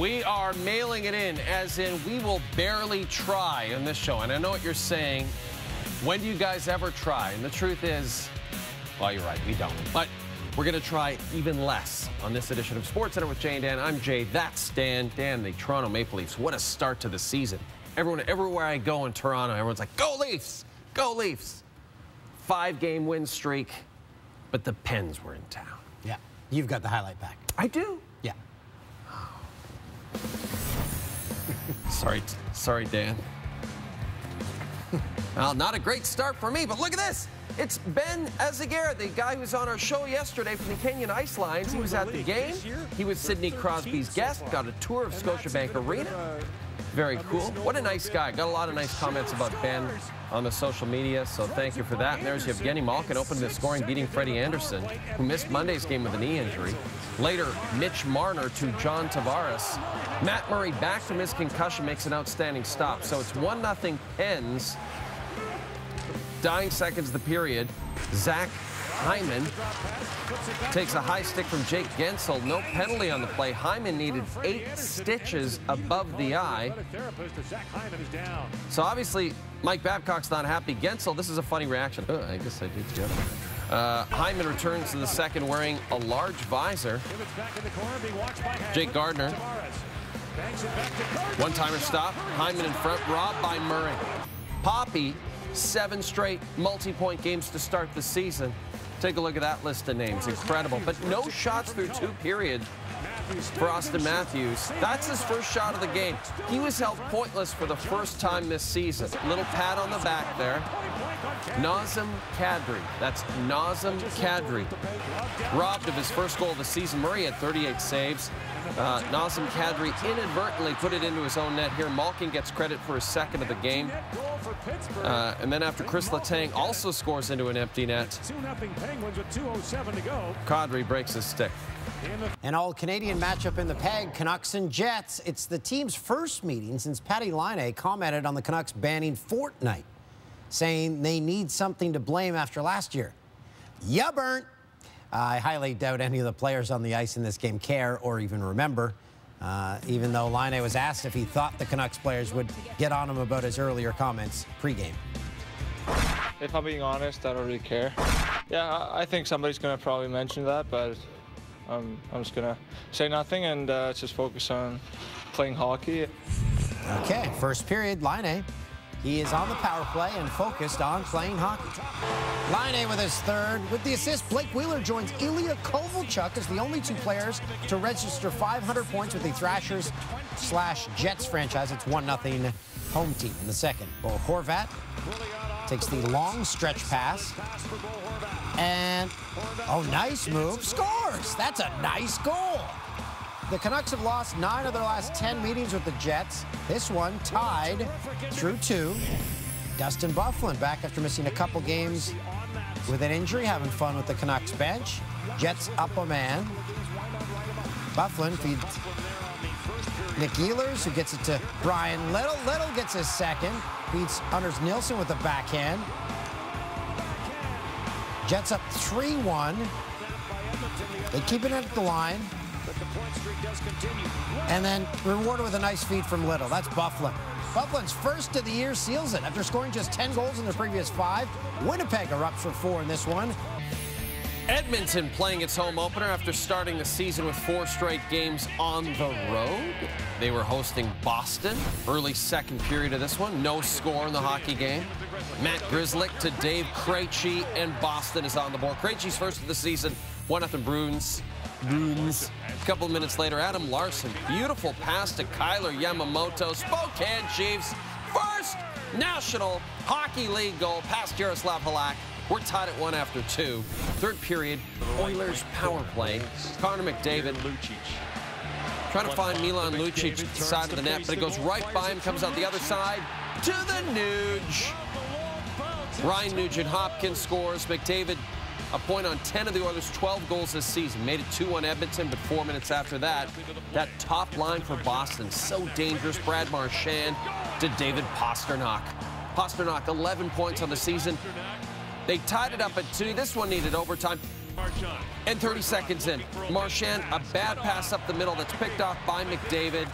We are mailing it in, as in we will barely try in this show. And I know what you're saying. When do you guys ever try? And the truth is, well, you're right, we don't. But we're going to try even less on this edition of Sports Center with Jay and Dan. I'm Jay. That's Dan. Dan, the Toronto Maple Leafs. What a start to the season. Everyone, everywhere I go in Toronto, everyone's like, go Leafs! Go Leafs! Five-game win streak, but the Pens were in town. Yeah, you've got the highlight back. I do. Sorry, sorry, Dan. well, not a great start for me, but look at this. It's Ben Eziguerra, the guy who was on our show yesterday from the Kenyan Ice Lions. He was at the game. He was Sidney Crosby's guest, got a tour of Scotiabank Arena. Very cool. What a nice guy. Got a lot of nice comments about Ben on the social media, so thank you for that. And there's Evgeny Malkin opened the scoring, beating Freddie Andersen, who missed Monday's game with a knee injury. Later, Mitch Marner to John Tavares. Matt Murray back from his concussion makes an outstanding stop. So it's 1-0 Pens. Dying seconds of the period. Zach Hyman takes a high stick from Jake Guentzel. No penalty on the play. Hyman needed eight stitches above the eye. So obviously, Mike Babcock's not happy. Guentzel, this is a funny reaction. Oh, I guess I did too. Uh, Hyman returns to the second wearing a large visor. Jake Gardiner. One-timer stop. Hyman in front, robbed by Murray. Poppy, seven straight multi-point games to start the season. Take a look at that list of names. Incredible. But no shots through two periods for Auston Matthews. That's his first shot of the game. He was held pointless for the first time this season. Little pat on the back there. Nazem Kadri. That's Nazem Kadri. Robbed of his first goal of the season. Murray had 38 saves. Uh, Nazem Kadri inadvertently put it into his own net here. Malkin gets credit for his second of the game. Uh, and then after Chris Letang also scores into an empty net, Kadri breaks his stick. An all-Canadian matchup in the PEG, Canucks and Jets. It's the team's first meeting since Patty Laine commented on the Canucks banning Fortnite, saying they need something to blame after last year. Ya burnt. I highly doubt any of the players on the ice in this game care or even remember, uh, even though Laine was asked if he thought the Canucks players would get on him about his earlier comments pregame. If I'm being honest, I don't really care. Yeah, I think somebody's going to probably mention that, but I'm, I'm just going to say nothing and uh, just focus on playing hockey. Okay, first period, Laine. He is on the power play and focused on playing hockey. Line A with his third. With the assist, Blake Wheeler joins Ilya Kovalchuk as the only two players to register 500 points with the Thrashers slash Jets franchise. It's 1-0 home team in the second. Bo Horvat takes the long stretch pass. And, oh, nice move. Scores! That's a nice goal. The Canucks have lost nine of their last 10 meetings with the Jets. This one tied through two. Dustin Byfuglien back after missing a couple games with an injury, having fun with the Canucks bench. Jets up a man. Byfuglien feeds Nick Ehlers, who gets it to Bryan Little. Little gets his second. Beats Anders Nilsson with a backhand. Jets up 3-1. They keep it at the line. And then rewarded with a nice feed from Little. That's Byfuglien. Byfuglien's first of the year seals it. After scoring just 10 goals in the previous five, Winnipeg erupts for four in this one. Edmonton playing its home opener after starting the season with four straight games on the road. They were hosting Boston. Early second period of this one. No score in the hockey game. Matt Grzelcyk to Dave Krejci, and Boston is on the board. Krejci's first of the season. 1-0 Bruins. A couple minutes later, Adam Larsson, Beautiful pass to Kailer Yamamoto. Spokane Chiefs. First National Hockey League goal past Jaroslav Halak. We're tied at one after two. Third period, Oilers power play. Connor McDavid. Trying to find Milan Lucic side of the net, but it goes right by him, comes out the other side to the Nuge. Ryan Nugent Hopkins scores. McDavid a point on 10 of the Oilers' 12 goals this season. Made it 2-1 Edmonton, but four minutes after that, that top line for Boston, so dangerous. Brad Marchand to David Pastrnak. Pastrnak, 11 points on the season. They tied it up at two. This one needed overtime. And 30 seconds in, Marchand, a bad pass up the middle that's picked off by McDavid.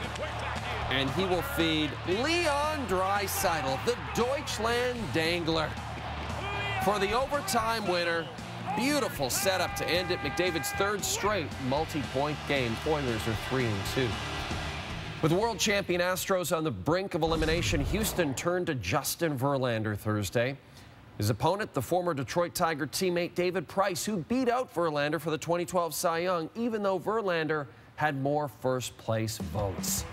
And he will feed Leon Draisaitl, the Deutschland Dangler, for the overtime winner. Beautiful setup to end it. McDavid's third straight multi-point game. Oilers are 3 and 2. With world champion Astros on the brink of elimination, Houston turned to Justin Verlander Thursday. His opponent, the former Detroit Tiger teammate David Price, who beat out Verlander for the 2012 Cy Young, even though Verlander had more first place votes.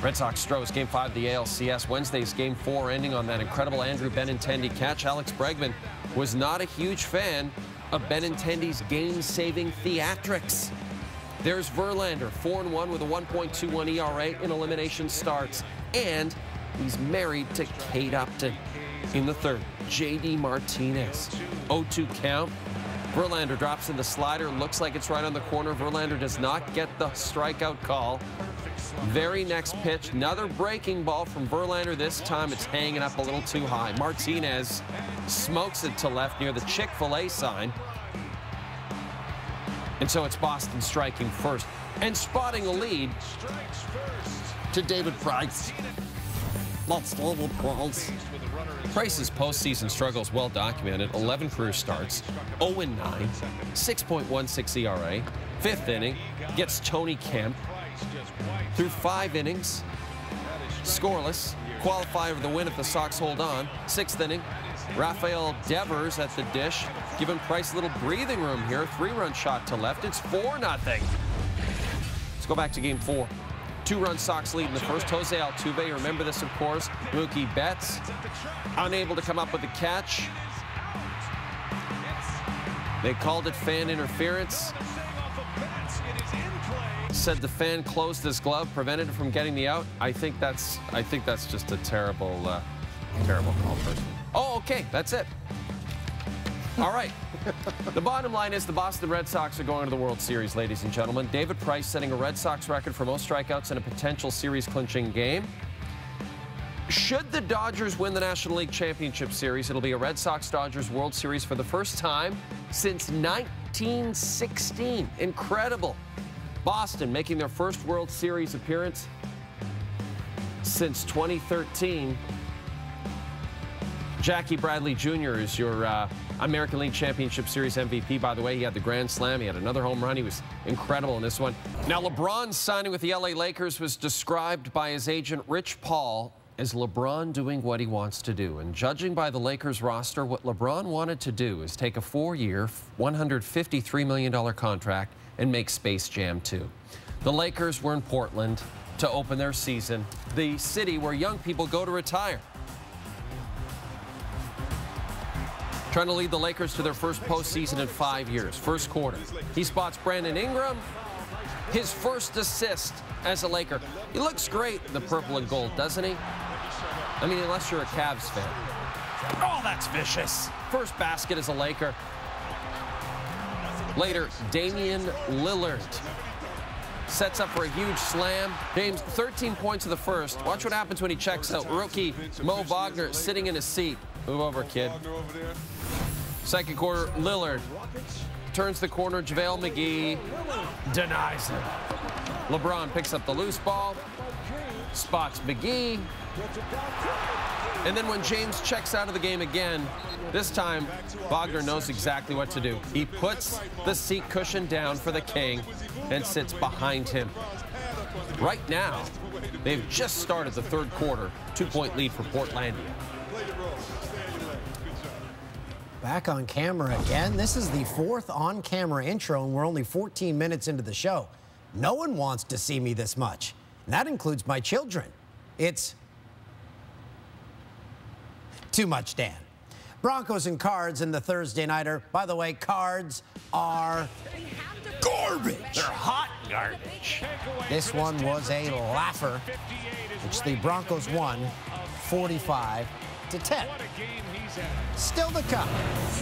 Red Sox Stros Game 5 of the ALCS. Wednesday's Game 4 ending on that incredible Andrew Benintendi catch. Alex Bregman was not a huge fan of Benintendi's game-saving theatrics. There's Verlander, 4-1 with a 1.21 ERA in elimination starts. And he's married to Kate Upton. In the third, J.D. Martinez. 0-2 count. Verlander drops in the slider. Looks like it's right on the corner. Verlander does not get the strikeout call. Very next pitch, another breaking ball from Verlander. This time it's hanging up a little too high. Martinez smokes it to left near the Chick-fil-A sign. And so it's Boston striking first and spotting a lead to David Price. David Price. Price's postseason struggles well documented. 11 career starts, 0-9, 6.16 ERA. Fifth inning, gets Tony Kemp through five innings, scoreless. Qualify for the win if the Sox hold on. Sixth inning, Rafael Devers at the dish, giving Price a little breathing room here. Three-run shot to left. It's 4 nothing. Let's go back to game four. Two-run Sox lead in the first. Jose Altuve, remember this, of course. Mookie Betts, unable to come up with a catch. They called it fan interference. Said the fan closed his glove, prevented it from getting the out. I think that's I think that's just a terrible, uh, terrible call, personally. Oh, okay, that's it. All right. the bottom line is the Boston Red Sox are going to the World Series, ladies and gentlemen. David Price setting a Red Sox record for most strikeouts in a potential series-clinching game. Should the Dodgers win the National League Championship Series, it'll be a Red Sox-Dodgers World Series for the first time since 1916. Incredible. Boston making their first World Series appearance since 2013. Jackie Bradley Jr. is your uh, American League Championship Series MVP, by the way. He had the Grand Slam. He had another home run. He was incredible in this one. Now, LeBron's signing with the LA Lakers was described by his agent, Rich Paul, as LeBron doing what he wants to do. And judging by the Lakers roster, what LeBron wanted to do is take a four-year, $153 million contract and make Space Jam 2. The Lakers were in Portland to open their season, the city where young people go to retire. Trying to lead the Lakers to their first postseason in five years. First quarter. He spots Brandon Ingram. His first assist as a Laker. He looks great in the purple and gold, doesn't he? I mean, unless you're a Cavs fan. Oh, that's vicious. First basket as a Laker. Later, Damian Lillard sets up for a huge slam. James, 13 points of the first. Watch what happens when he checks out. Rookie Mo Wagner sitting in his seat. Move over, kid. Second quarter, Lillard turns the corner. JaVale McGee denies him. LeBron picks up the loose ball, spots McGee. And then when James checks out of the game again, this time Wagner knows exactly what to do. He puts the seat cushion down for the King and sits behind him. Right now, they've just started the third quarter. Two-point lead for Portlandia. Back on camera again. This is the fourth on-camera intro, and we're only 14 minutes into the show. No one wants to see me this much. And that includes my children. It's too much, Dan. Broncos and Cards in the Thursday Nighter. By the way, Cards are garbage. They're hot garbage. This one was a laugher, which the Broncos won 45 to 10. Still to come.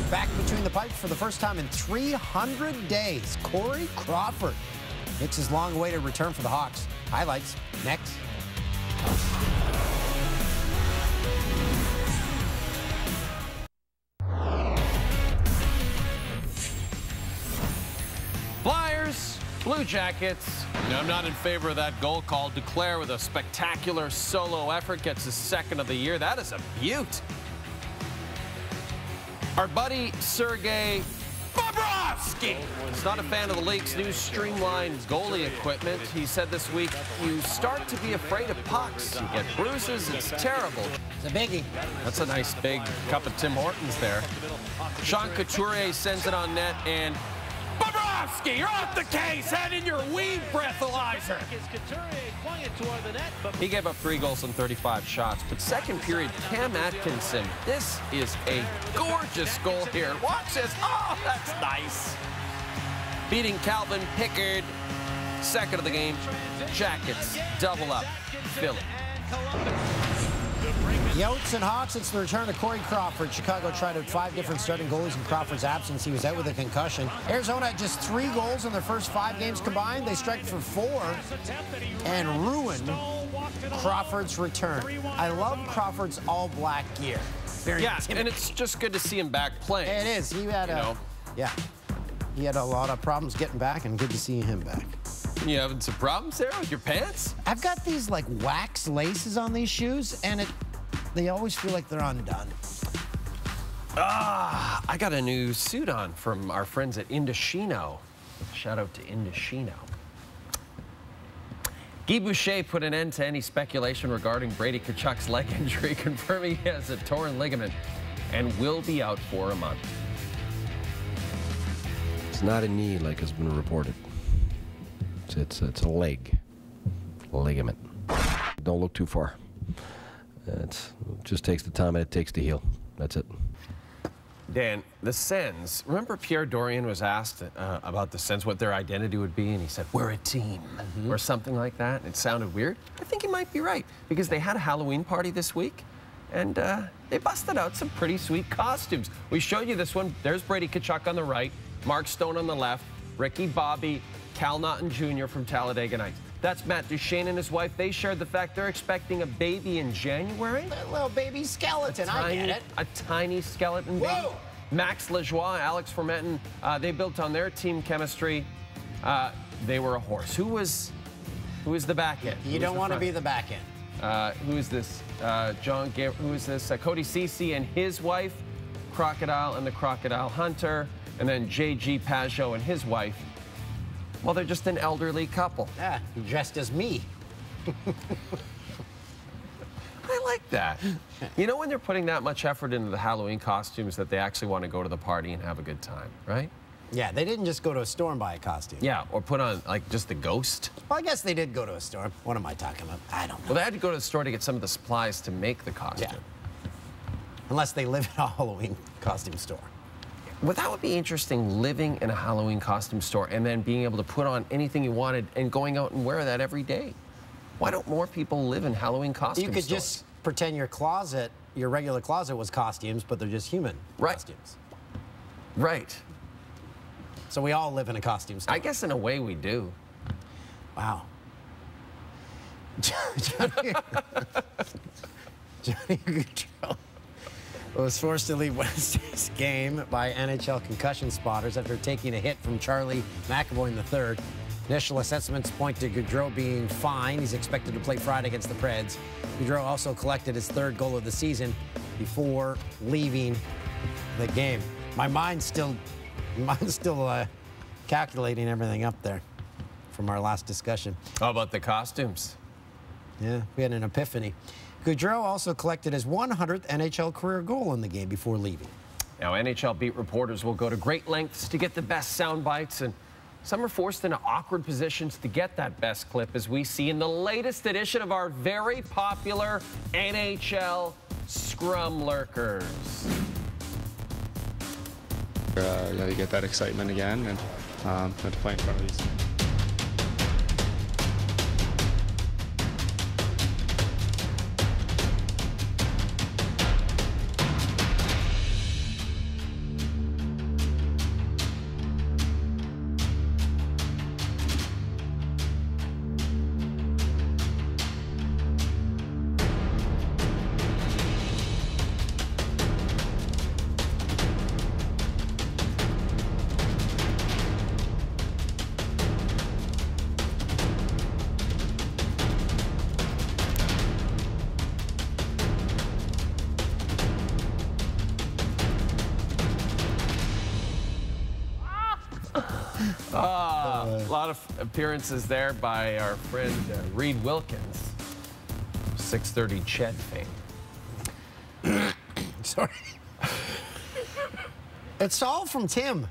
Back between the pipes for the first time in 300 days. Corey Crawford makes his long-awaited return for the Hawks. Highlights next. Flyers, Blue Jackets. I'm not in favor of that goal call. Duclair with a spectacular solo effort gets his second of the year. That is a beaut. Our buddy Sergei Bobrovsky is not a fan of the league's new streamlined goalie equipment. He said this week, you start to be afraid of pucks. You get bruises. It's terrible. It's a biggie. That's a nice big cup of Tim Hortons there. Sean Couturier sends it on net, and You're off the case. Head in your weed breathalyzer. He gave up three goals and 35 shots, but second period, Cam Atkinson. This is a gorgeous goal here. Watch this. Oh, that's nice. Beating Calvin Pickard, second of the game. Jackets double up. Philly. Yotes and Hawks, it's the return of Corey Crawford. Chicago tried out five different starting goalies in Crawford's absence. He was out with a concussion. Arizona had just three goals in their first five games combined. They strike for four and ruined Crawford's return. I love Crawford's all-black gear. Very Yeah, and it's just good to see him back playing. It is. He had a, know. yeah. He had a lot of problems getting back, and good to see him back. You having some problems there with your pants? I've got these like wax laces on these shoes, and it they always feel like they're undone. Ah, I got a new suit on from our friends at Indochino. Shout out to Indochino. Guy Boucher put an end to any speculation regarding Brady Tkachuk's leg injury, confirming he has a torn ligament and will be out for a month. It's not a knee like has been reported. It's it's, it's a leg, ligament. Don't look too far. It just takes the time it takes to heal. That's it. Dan, the Sens, remember Pierre Dorion was asked uh, about the Sens, what their identity would be, and he said, we're a team, or something like that. It sounded weird. I think he might be right, because they had a Halloween party this week, and uh, they busted out some pretty sweet costumes. We showed you this one. There's Brady Tkachuk on the right, Mark Stone on the left, Ricky Bobby, Cal Naughton Jr. from Talladega Nights. That's Matt Duchene and his wife. They shared the fact they're expecting a baby in January. A little baby skeleton, I Tiny- get it. A tiny skeleton baby. Whoa! Max Lajoie, Alex Formenton, uh, they built on their team chemistry. Uh, they were a horse. Who was, who was the back end? You was don't want to be the back end. Uh, who is this? Uh, John. Gar- who is this? Uh, Cody Cece and his wife, Crocodile and the Crocodile Hunter, and then J.G. Pageau and his wife. Well, they're just an elderly couple. Yeah, dressed as me. I like that. you know when they're putting that much effort into the Halloween costumes that they actually want to go to the party and have a good time, right? Yeah, they didn't just go to a store and buy a costume. Yeah, or put on like just the ghost. Well, I guess they did go to a store. What am I talking about? I don't know. Well, they had to go to the store to get some of the supplies to make the costume. Yeah. Unless they live in a Halloween costume store. Well, that would be interesting living in a Halloween costume store and then being able to put on anything you wanted and going out and wear that every day. Why don't more people live in Halloween costume You could stores? just pretend your closet, your regular closet was costumes, but they're just human Right. costumes. Right. So we all live in a costume store. I guess in a way we do. Wow. Johnny, Johnny Gaudreau was forced to leave Wednesday's game by NHL concussion spotters after taking a hit from Charlie McAvoy in the third. Initial assessments point to Gaudreau being fine. He's expected to play Friday against the Preds. Gaudreau also collected his third goal of the season before leaving the game. My mind's still, mine's still uh, calculating everything up there from our last discussion. How about the costumes? Yeah, we had an epiphany. Gaudreau also collected his 100th NHL career goal in the game before leaving. Now, NHL beat reporters will go to great lengths to get the best sound bites, and some are forced into awkward positions to get that best clip, as we see in the latest edition of our very popular NHL Scrum Lurkers. Uh, you, you get that excitement again and um, to play in front of these. Uh, a lot of appearances there by our friend uh, Reid Wilkins. 6:30 Ched fame. Sorry. it's all from Tim.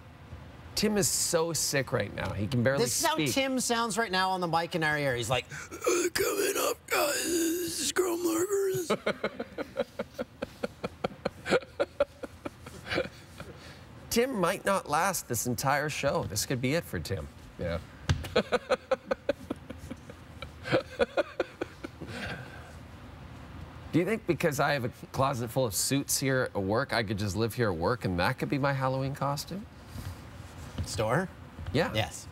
Tim is so sick right now. He can barely This is how. Tim sounds right now on the mic in our ear. He's like, "Uh, coming up, guys, this is Girl Tim might not last this entire show. This could be it for Tim. Yeah. Do you think because I have a closet full of suits here at work, I could just live here at work and that could be my Halloween costume? Store? Yeah. Yes.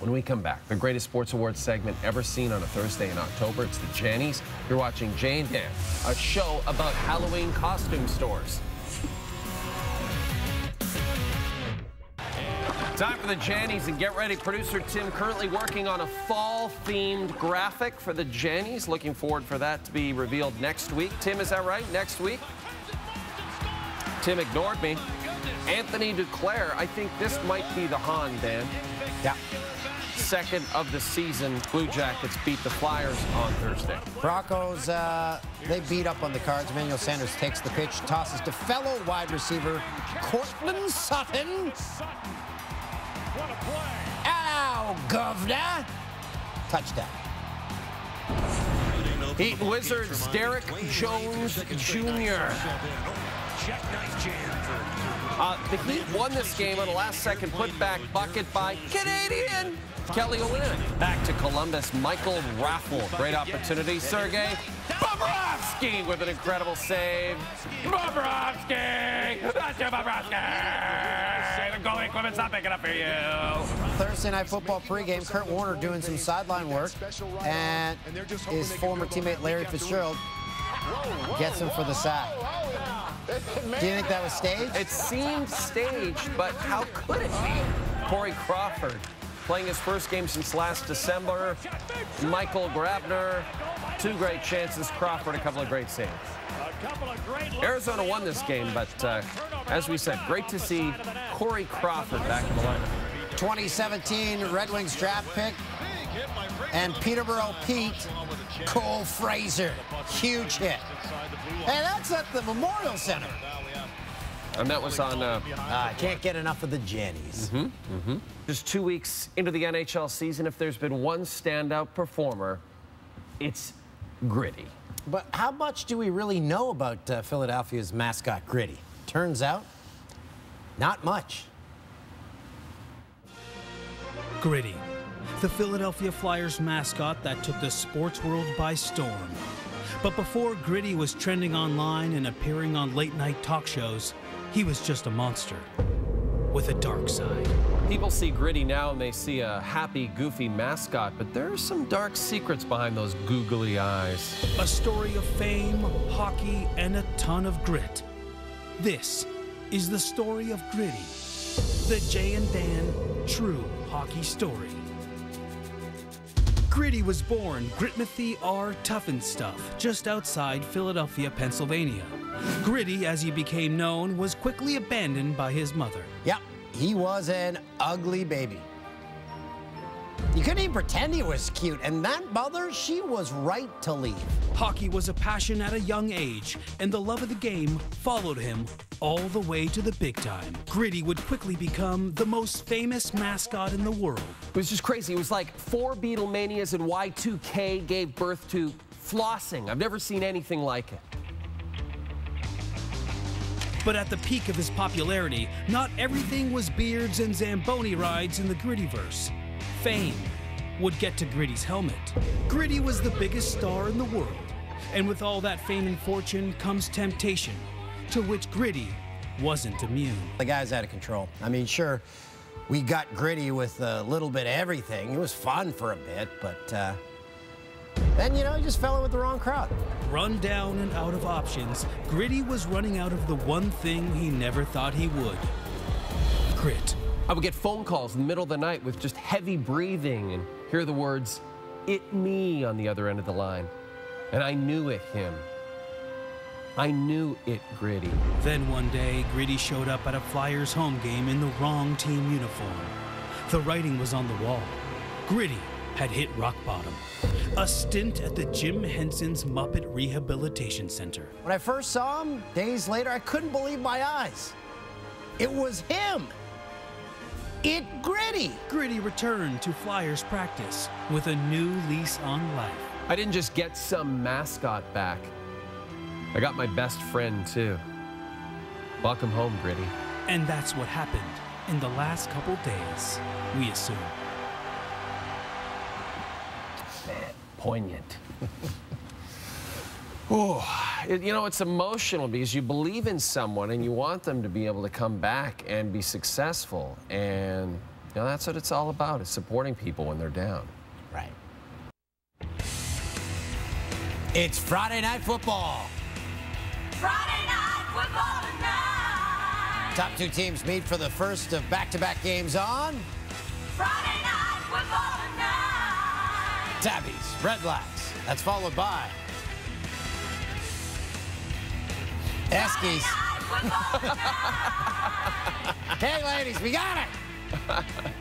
When we come back, the greatest sports awards segment ever seen on a Thursday in October. It's the Jannies. You're watching Jane Dan, a show about Halloween costume stores. Time for the Jannies and get ready. Producer Tim currently working on a fall-themed graphic for the Jannies. Looking forward for that to be revealed next week. Tim, is that right? Next week? Tim ignored me. Anthony Duclair, I think this might be the Han, Dan. Yeah. Second of the season, Blue Jackets beat the Flyers on Thursday. Broncos, uh, they beat up on the Cards. Emmanuel Sanders takes the pitch, tosses to fellow wide receiver Courtland Sutton. Ow, governor! Touchdown. Heat Wizards, Derrick Jones Jr. Uh, the Heat won this game on a last-second putback bucket by Canadian Kelly Olynyk. Back to Columbus, Michael Raffl. Great opportunity. Sergei Bobrovsky with an incredible save. Bobrovsky! That's Bobrovsky! The goalie equipment's not big enough for you. Thursday Night Football pregame, Kurt Warner doing some sideline work, and his former teammate Larry Fitzgerald gets him for the sack. Do you think that was staged? It seemed staged, but how could it be? Corey Crawford playing his first game since last December. Michael Grabner, two great chances. Crawford, a couple of great saves. Arizona won this game, but uh, as we said, great to see Corey Crawford back in the lineup. 2017 Red Wings draft pick. And Peterborough Pete, Cole Fraser. Huge hit. Hey, that's at the Memorial Center. And that was on uh, I can't get enough of the Jannies. just two weeks into the NHL season. If there's been one standout performer, it's Gritty. But how much do we really know about uh, Philadelphia's mascot, Gritty? Turns out, not much. Gritty, the Philadelphia Flyers mascot that took the sports world by storm. But before Gritty was trending online and appearing on late night talk shows, he was just a monster with a dark side. People see Gritty now and they see a happy, goofy mascot, but there are some dark secrets behind those googly eyes. A story of fame, hockey, and a ton of grit. This is the story of Gritty, the Jay and Dan true hockey story. Gritty was born Gritmathy R. Tuffenstuff, just outside Philadelphia, Pennsylvania. Gritty, as he became known, was quickly abandoned by his mother. Yep, he was an ugly baby. You couldn't even pretend he was cute, and that mother, she was right to leave. Hockey was a passion at a young age, and the love of the game followed him all the way to the big time. Gritty would quickly become the most famous mascot in the world. It was just crazy. It was like four Beatlemanias and Y2K gave birth to flossing. I've never seen anything like it. But at the peak of his popularity, not everything was beards and Zamboni rides in the Grittyverse. Fame would get to Gritty's helmet. Gritty was the biggest star in the world, and with all that fame and fortune comes temptation, to which Gritty wasn't immune. The guy's out of control. I mean, sure, we got gritty with a little bit of everything. It was fun for a bit, but uh, then, you know, he just fell in with the wrong crowd. Run down and out of options, Gritty was running out of the one thing he never thought he would grit. I would get phone calls in the middle of the night with just heavy breathing and hear the words, it me on the other end of the line. And I knew it him. I knew it gritty. Then one day, Gritty showed up at a Flyers home game in the wrong team uniform. The writing was on the wall. Gritty had hit rock bottom. A stint at the Jim Henson's Muppet Rehabilitation Center. When I first saw him, days later, I couldn't believe my eyes. It was him. It Gritty. Gritty returned to Flyers practice with a new lease on life. I didn't just get some mascot back. I got my best friend, too. Welcome home, Gritty. And that's what happened in the last couple days, we assume. Poignant. oh, it, you know, it's emotional because you believe in someone and you want them to be able to come back and be successful. And, you know, that's what it's all about, is supporting people when they're down. Right. It's Friday Night Football. Friday night football tonight. Top two teams meet for the first of back-to-back games on Friday night football tonight. Tabbies, Red Blacks. That's followed by Friday Eskies. night football tonight. Hey, ladies, we got it.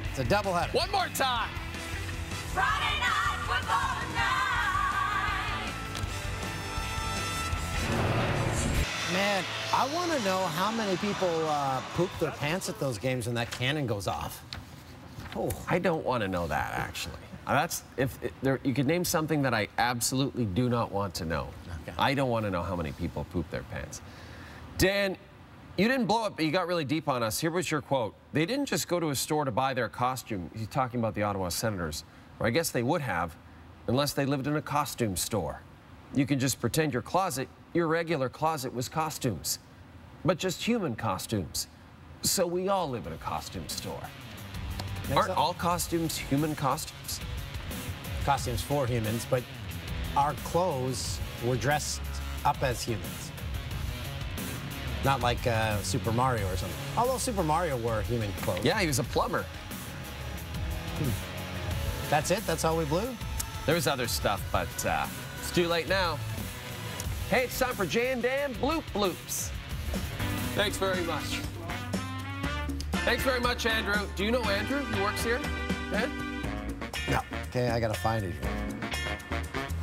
It's a doubleheader. One more time. Friday night football tonight. Man, I want to know how many people uh, poop their pants at those games when that cannon goes off. Oh, I don't want to know that, actually. Uh, That's if it, there, you could name something that I absolutely do not want to know. Okay. I don't want to know how many people poop their pants. Dan, you didn't blow up, but you got really deep on us. Here was your quote. They didn't just go to a store to buy their costume. He's talking about the Ottawa Senators. Or I guess they would have, unless they lived in a costume store. You can just pretend your closet, your regular closet was costumes, but just human costumes. So we all live in a costume store. Aren't all costumes human costumes? costumes for humans, but our clothes were dressed up as humans. Not like uh, Super Mario or something. Although Super Mario wore human clothes. Yeah, he was a plumber. That's it? That's all we blew? There's other stuff, but uh, it's too late now. Hey, it's time for Jan Dan Bloop Bloops. Thanks very much. Thanks very much, Andrew. Do you know Andrew? He works here? Dan? No. Okay, I gotta find it.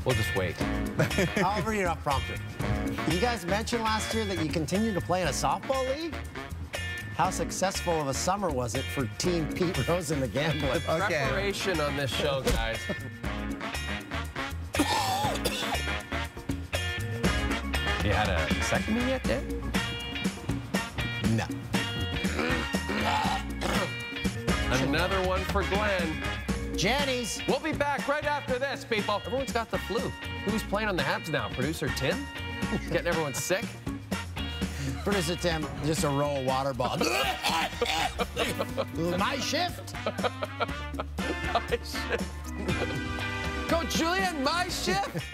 We'll just wait. I'll read it off prompter. You guys mentioned last year that you continued to play in a softball league? How successful of a summer was it for Team Pete Rose and the Gambler? Preparation on this show, guys. you had a second yet, Dan? Another one for Glenn. Jenny's. We'll be back right after this, people. Everyone's got the flu. Who's playing on the Habs now? Producer Tim? Getting everyone sick? Producer Tim, just a roll of water ball. My shift. My shift. Coach Julien, my shift.